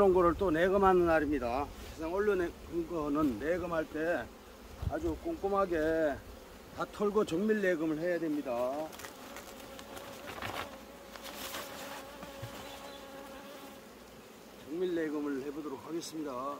올려놓은 거를 또 내검하는 날입니다. 세상 올려놓은 거는 내검할 때 아주 꼼꼼하게 다 털고 정밀 내검을 해야 됩니다. 정밀 내검을 해보도록 하겠습니다.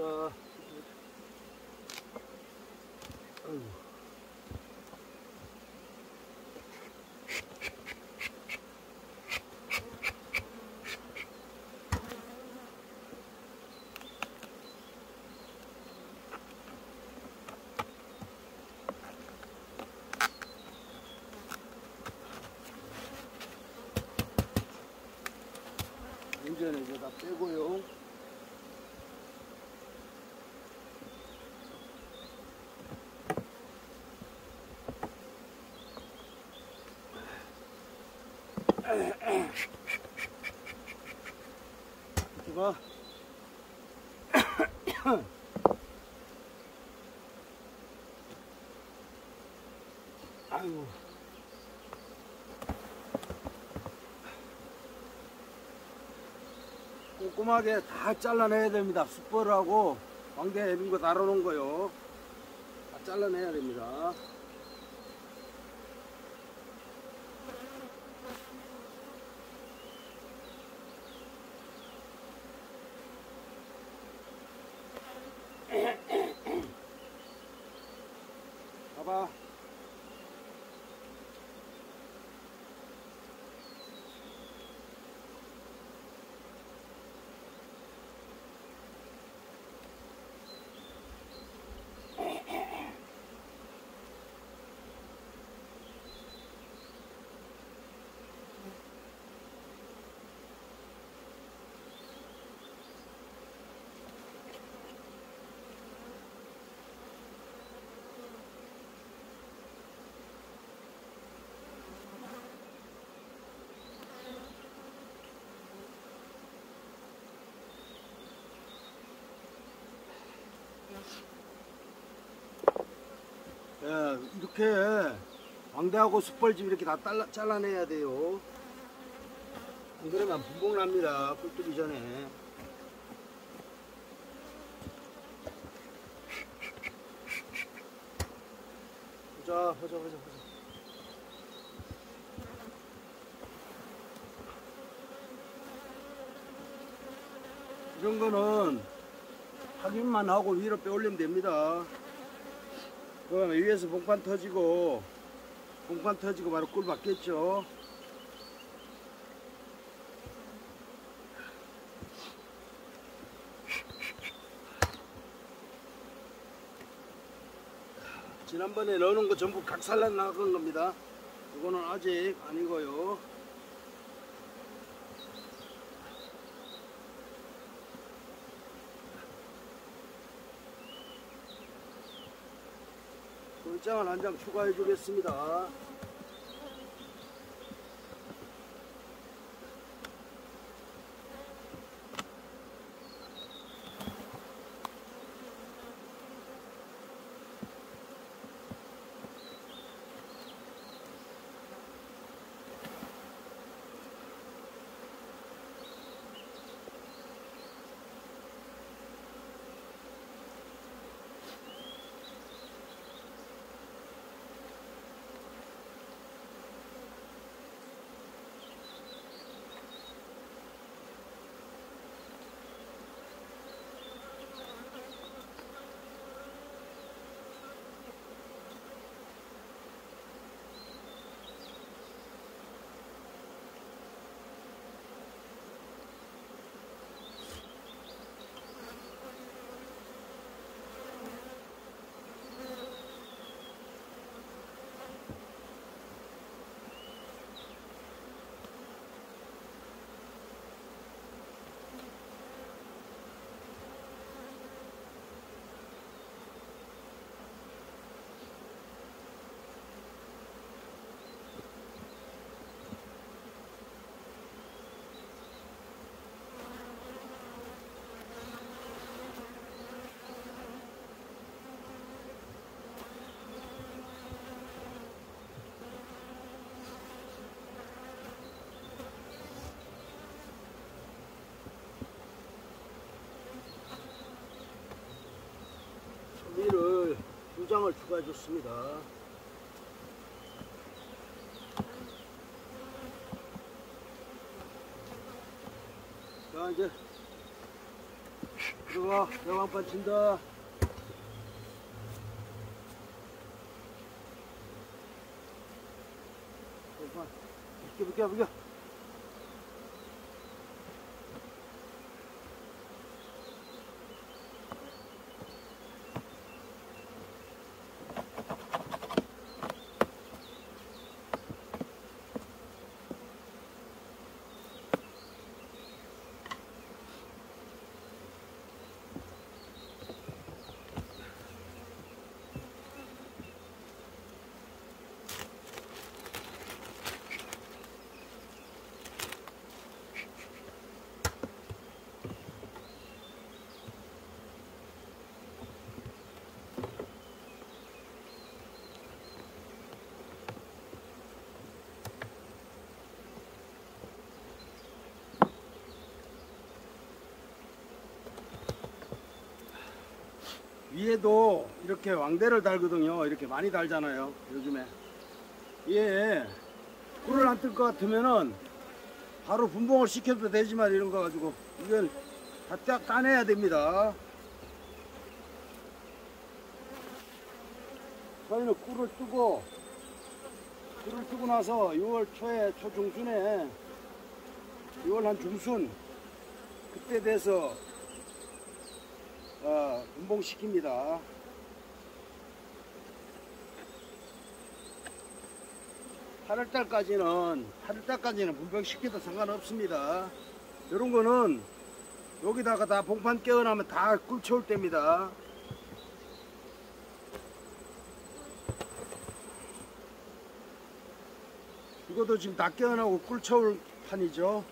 들어. 아이고. 이제는 이제 다 빼고요. 이거 아이고 꼼꼼하게 다 잘라내야 됩니다. 숯벌하고 광대 이런 거 달아놓은 거요. 다 잘라내야 됩니다. 예, 이렇게 광대하고 숯벌집 이렇게 다 잘라, 잘라내야 돼요. 안 그러면 분봉 납니다. 꿀 뜨기 전에. 보자, 보자, 보자, 보자. 이런 거는 확인만 하고 위로 빼올리면 됩니다. 그다음에 위에서 봉판 터지고 봉판 터지고 바로 꿀 받겠죠. 지난번에 넣어놓은 거 전부 각살난 나간 겁니다. 이거는 아직 아니고요. 장을 한 장 추가해 주겠습니다. 장을 추가해 줬습니다. 자 이제 들어가 대왕판 친다. 대왕판 비켜 비켜 비켜. 위에도 이렇게 왕대를 달거든요. 이렇게 많이 달잖아요. 요즘에. 예. 꿀을 안 뜰 것 같으면은 바로 분봉을 시켜도 되지만 이런 거 가지고 이건 다 따, 따내야 됩니다. 저희는 꿀을 뜨고 꿀을 뜨고 나서 6월 초에 초중순에 6월 한 중순 그때 돼서 어, 분봉시킵니다. 팔월달까지는 8월달까지는 분봉시켜도 상관없습니다. 이런 거는 여기다가 다 봉판 깨어나면 다꿀 채울 때입니다. 이것도 지금 다 깨어나고 꿀 채울 판이죠.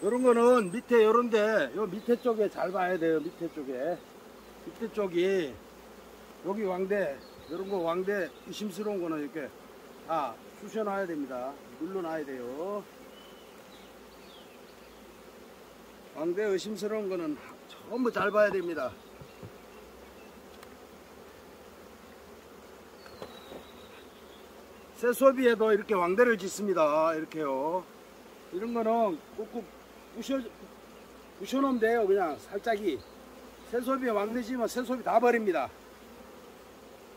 이런 거는 밑에 요런데 요 밑에 쪽에 잘 봐야 돼요 밑에 쪽에. 밑에 쪽이 여기 왕대 이런 거 왕대 의심스러운 거는 이렇게 다 쑤셔 놔야 됩니다. 눌러 놔야 돼요. 왕대 의심스러운 거는 전부 잘 봐야 됩니다. 새소비에도 이렇게 왕대를 짓습니다. 이렇게요. 이런 거는 꾹꾹 부셔, 부셔놓으면 돼요. 그냥 살짝이. 새소비에 왕대 지면 새소비 다 버립니다.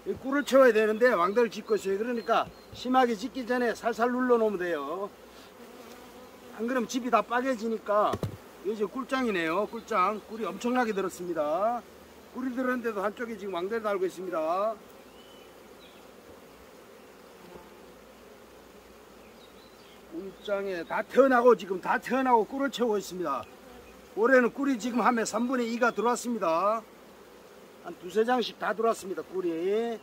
이 꿀을 채워야 되는데 왕대를 짓고 있어요. 그러니까 심하게 짓기 전에 살살 눌러 놓으면 돼요. 안 그러면 집이 다 빠개지니까 이제 꿀장이네요. 꿀장. 꿀이 엄청나게 들었습니다. 꿀이 들었는데도 한쪽에 지금 왕대를 달고 있습니다 꿀장에 다 태어나고 지금 다 태어나고 꿀을 채우고 있습니다. 올해는 꿀이 지금 하면 3분의 2가 들어왔습니다. 한 두세 장씩 다 들어왔습니다. 꿀이.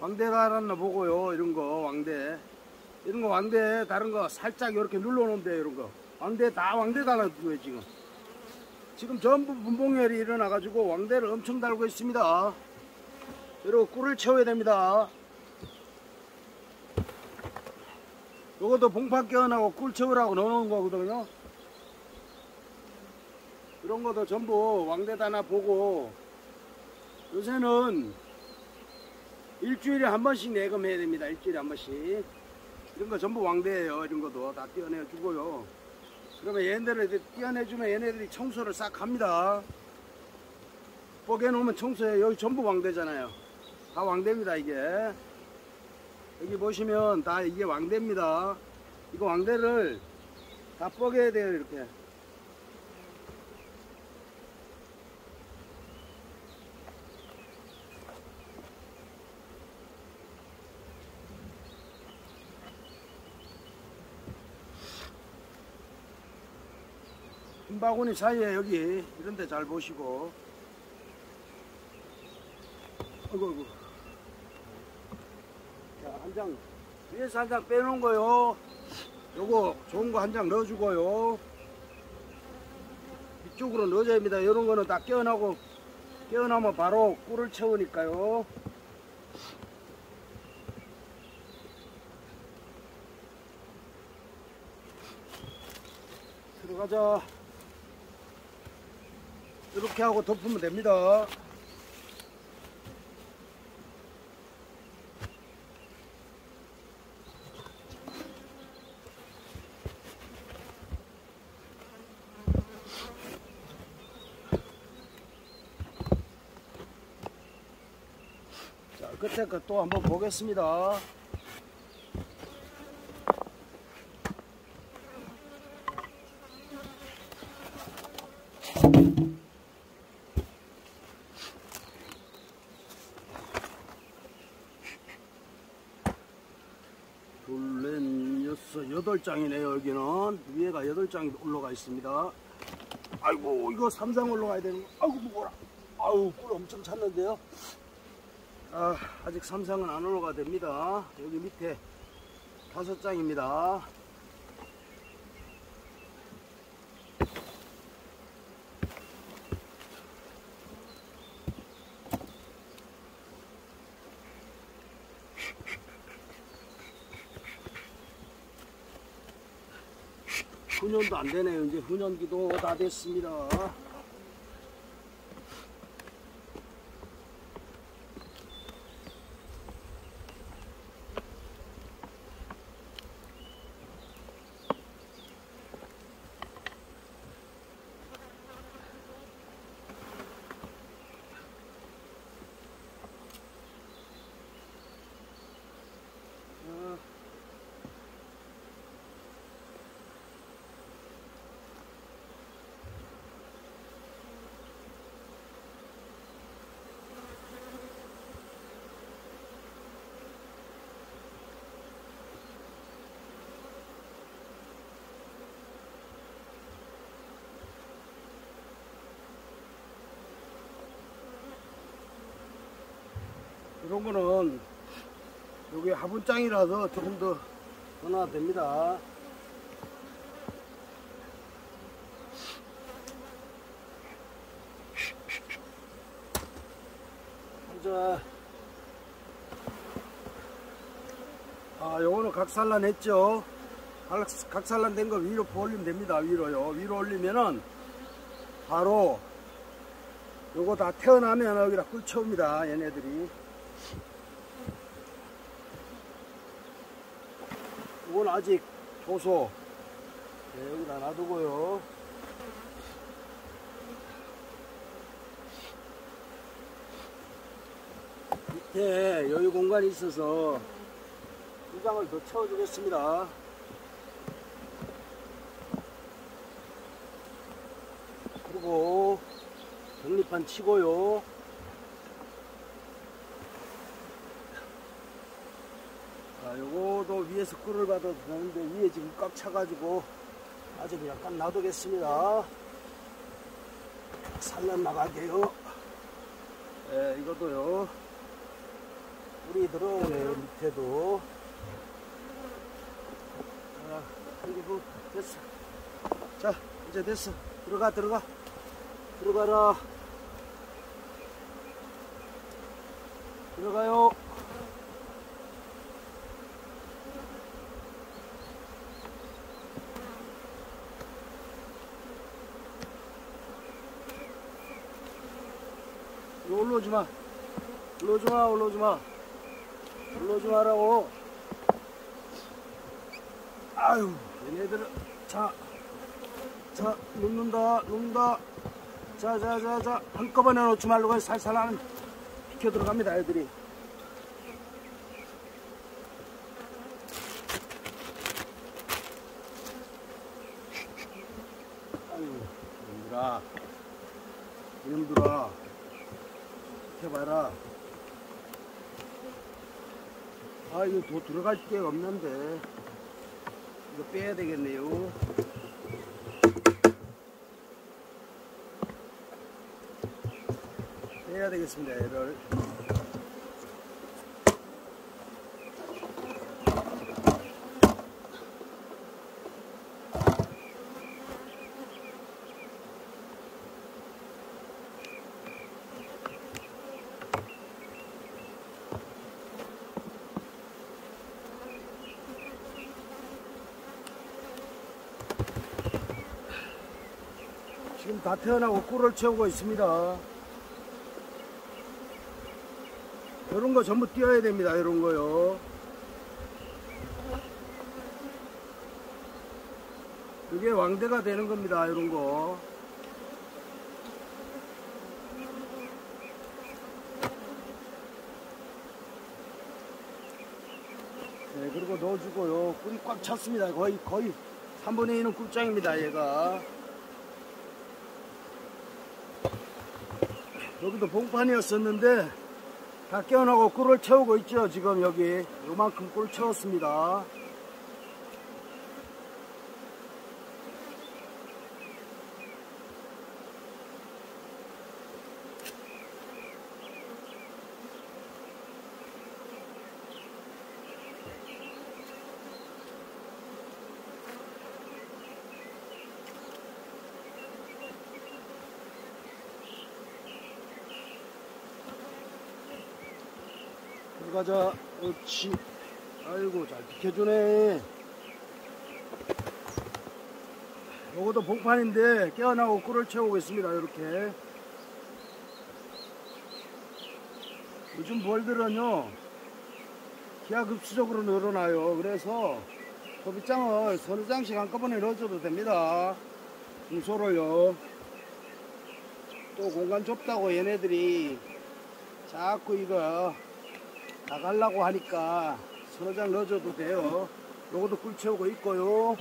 왕대 달았나 보고요. 이런 거 왕대. 이런 거 왕대 다른 거 살짝 이렇게 눌러 놓으면 돼요. 이런 거. 왕대 다 왕대 달아두고요 지금. 지금 전부 분봉열이 일어나 가지고 왕대를 엄청 달고 있습니다. 그리고 꿀을 채워야 됩니다. 요것도 봉판 깨어나고 꿀 채우라고 넣어놓은 거거든요. 이런 것도 전부 왕대다나 보고 요새는 일주일에 한 번씩 내금해야 됩니다. 일주일에 한 번씩. 이런 거 전부 왕대예요. 이런 것도 다 떼어내 주고요. 그러면 얘네들을 떼어내주면 얘네들이 청소를 싹 합니다. 뽀개 놓으면 청소해. 여기 전부 왕대잖아요. 다 왕대입니다, 이게. 여기 보시면 다 이게 왕대입니다. 이거 왕대를 다 뻐개야 돼요, 이렇게. 흰 바구니 사이에 여기 이런 데 잘 보시고 어이구 자, 한 장, 위에서 한 장 빼놓은 거요. 요거 좋은 거 한 장 넣어주고요. 이쪽으로 넣어줘야 합니다. 이런 거는 다 깨어나고, 깨어나면 바로 꿀을 채우니까요. 들어가자. 이렇게 하고 덮으면 됩니다. 끝에 것또 한번 보겠습니다. 둘, 넷, 여섯, 여덟 장이네요. 여기는 위에가 여덟 장이 올라가 있습니다. 아이고 이거 삼장 올라가야 되는 거. 아이고 무거라. 아유 꿀 엄청 찼는데요. 아, 아직 삼상은 안 올라가 됩니다. 여기 밑에 다섯 장입니다. 훈연도 안 되네요. 이제 훈연기도 다 됐습니다. 이런 거는 여기 화분장이라서 조금 더 변화가 됩니다. 자, 아, 요거는 각산란 했죠. 각- 각산란 된 거 위로 올리면 됩니다. 위로요. 위로 올리면은 바로 요거 다 태어나면 여기다 꿀 채웁니다. 얘네들이. 이건 아직 조소. 네, 여기다 놔두고요. 밑에 여유 공간이 있어서 두 장을 더 채워 주겠습니다. 그리고 정립판 치고요. 자, 요거도 위에서 꿀을 받아도 되는데 위에 지금 꽉 차가지고 아직 약간 놔두겠습니다. 산란 나가게요. 예, 이것도요. 물이 들어오네요, 밑에도. 자, 그리고 됐어. 자, 이제 됐어. 들어가, 들어가. 들어가라. 들어가요. 올라오지 마. 올라오지 마, 올라오지 마. 올라오지 마라고. 아유, 얘네들은, 자, 자, 눕는다, 눕는다. 자, 자, 자, 자. 한꺼번에 놓지 말고 살살 하는, 비켜 들어갑니다, 애들이. 아유, 이놈들아. 이놈들아. 해봐라. 더 들어갈 데가 없는데. 이거 빼야 되겠네요. 빼야 되겠습니다, 얘를. 다 태어나고 꿀을 채우고 있습니다. 이런 거 전부 띄어야 됩니다. 이런 거요. 그게 왕대가 되는 겁니다. 이런 거. 네, 그리고 넣어주고요. 꿀이 꽉 찼습니다. 거의, 거의 3분의 1은 꿀장입니다. 얘가. 여기도 봉판이었었는데 다 깨어나고 꿀을 채우고 있죠. 지금 여기 요만큼 꿀 채웠습니다. 가자. 옳지. 아이고, 잘 비켜주네. 요것도 복판인데 깨어나고 꿀을 채우고 있습니다. 이렇게. 요즘 벌들은요, 기하급수적으로 늘어나요. 그래서 소비장을 서너 장씩 한꺼번에 넣어줘도 됩니다. 중소로요. 또 공간 좁다고 얘네들이 자꾸 이거 나가려고 하니까 서너 장 넣어줘도 돼요. 요것도 꿀 채우고 있고요.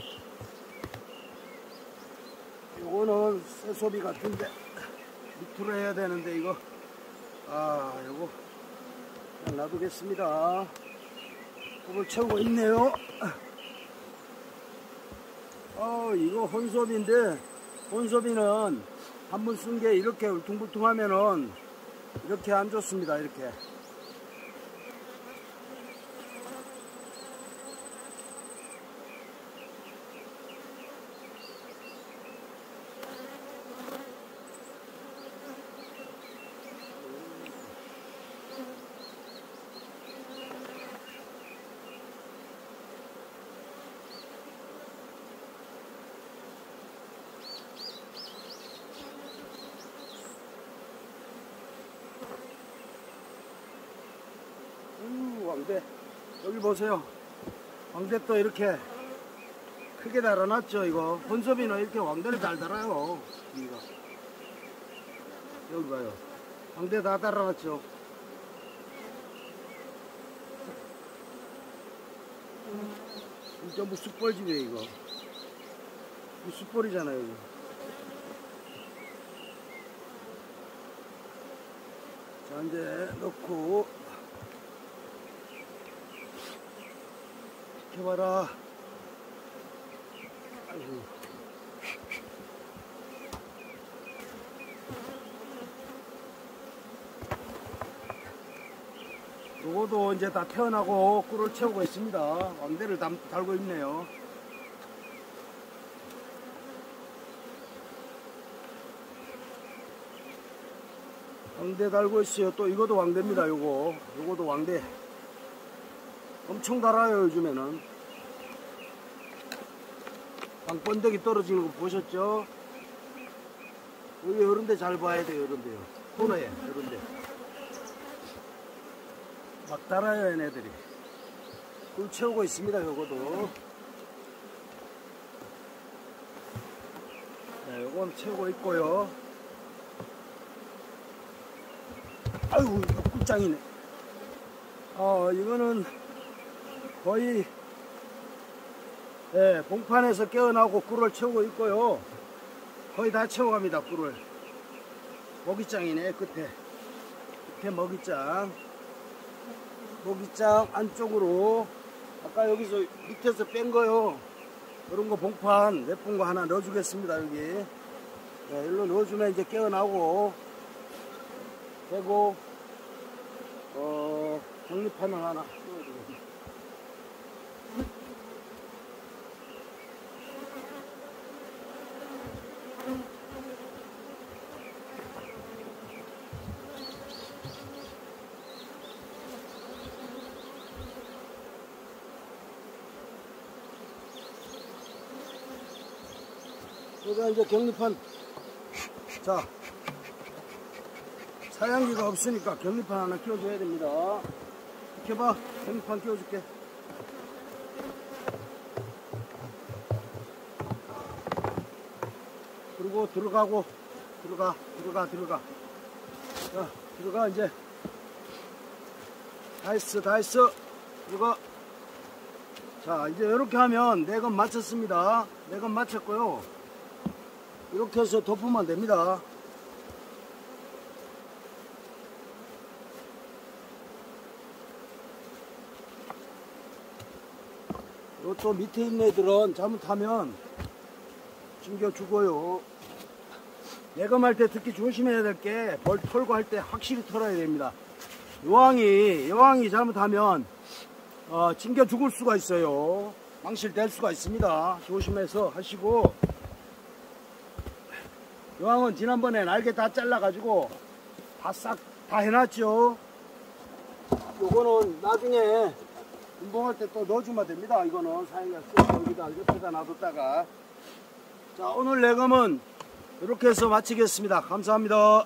요거는 새소비 같은데 밑으로 해야 되는데 이거 아 요거 그냥 놔두겠습니다. 꿀을 채우고 있네요. 어 이거 혼섭인데 혼섭이는 한 번 쓴 게 이렇게 울퉁불퉁하면은 이렇게 안 좋습니다. 이렇게 음, 왕대. 여기 보세요. 왕대 또 이렇게 크게 달아놨죠, 이거. 혼섭이는 이렇게 왕대를 잘 달아요. 여기가. 여기 봐요. 왕대 다 달아놨죠. 이 전부 숯벌집이에요, 이거. 이 숯벌이잖아요, 이거. 자, 이제 넣고 지켜봐라. 아이고. 요거도 이제 다 태어나고 꿀을 채우고 있습니다. 왕대를 담, 달고 있네요. 왕대 달고 있어요. 또 이것도 왕대입니다. 요거. 요거도 왕대. 엄청 달아요 요즘에는. 방 번데기 떨어지는 거 보셨죠? 여기 이런데 잘 봐야 돼요 이런데요. 코너에 이런데 막 달아요 얘네들이. 꿀 채우고 있습니다 요거도. 네, 요건 채우고 있고요. 아이고 꿀짱이네. 어 이거는 거의 예, 봉판에서 깨어나고 꿀을 채우고 있고요. 거의 다 채워갑니다, 꿀을. 먹이장이네, 끝에. 끝에 먹이장. 먹이장 안쪽으로 아까 여기서 밑에서 뺀 거요. 이런 거 봉판 예쁜 거 하나 넣어주겠습니다, 여기. 예, 일로 넣어주면 이제 깨어나고 되고 어, 격리판을 하나 여기가 이제 격리판 자, 사양기가 없으니까 격리판 하나 끼워줘야 됩니다. 비켜봐, 격리판 끼워줄게. 그리고 들어가고, 들어가, 들어가, 들어가. 자, 들어가, 이제. 다 했어, 다 했어. 들어가. 자, 이제 이렇게 하면 네건 맞췄습니다. 네건 맞췄고요. 이렇게 해서 덮으면 됩니다. 이것도 밑에 있는 애들은 잘못하면 징겨 죽어요. 예감할 때 특히 조심해야 될 게 벌 털고 할 때 확실히 털어야 됩니다. 여왕이 여왕이 잘못하면 어, 징겨 죽을 수가 있어요. 망실될 수가 있습니다. 조심해서 하시고 여왕은 지난번에 날개 다 잘라가지고 다싹다 해놨죠. 요거는 나중에 운동할 때 또 넣어주면 됩니다. 이거는 수 여기다 옆에다 놔뒀다가 자 오늘 내검은 이렇게 해서 마치겠습니다. 감사합니다.